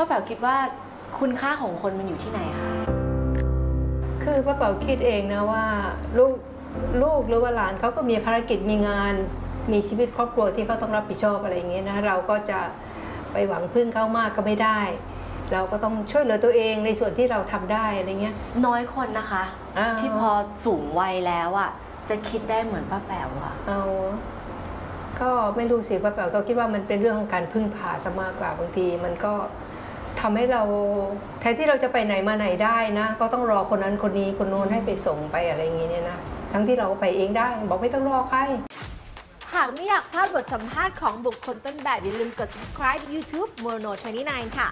ป้าแป๋วคิดว่าคุณค่าของคนมันอยู่ที่ไหนคะคือป้าเป๋าคิดเองนะว่าลูกลูกหรือว่าหลานเขาก็มีภารกิจมีงานมีชีวิตครอบครัวที่เขาต้องรับผิดชอบอะไรอย่างเงี้ยนะเราก็จะไปหวังพึ่งเขามากก็ไม่ได้ เราก็ต้องช่วยเหลือตัวเองในส่วนที่เราทำได้อะไรเงี้ย น้อยคนนะคะอ้าวที่พอสูงวัยแล้วอะจะคิดได้เหมือนป้าแป๋วอะเอาก็ไม่รู้สิป้าแป๋วก็คิดว่ามันเป็นเรื่องของการพึ่งพาซะมากกว่าบางทีมันก็ ทำให้เราแทนที่เราจะไปไหนมาไหนได้นะ ก็ต้องรอคนนั้นคนนี้คนโน้นให้ไปส่งไปอะไรอย่างเงี้ยนะทั้งที่เราไปเองได้ บอกไม่ต้องรอใครหากไม่อยากพลาดบทสัมภาษณ์ของบุคคลต้นแบบอย่าลืมกด subscribe YouTube Mono 29 ค่ะ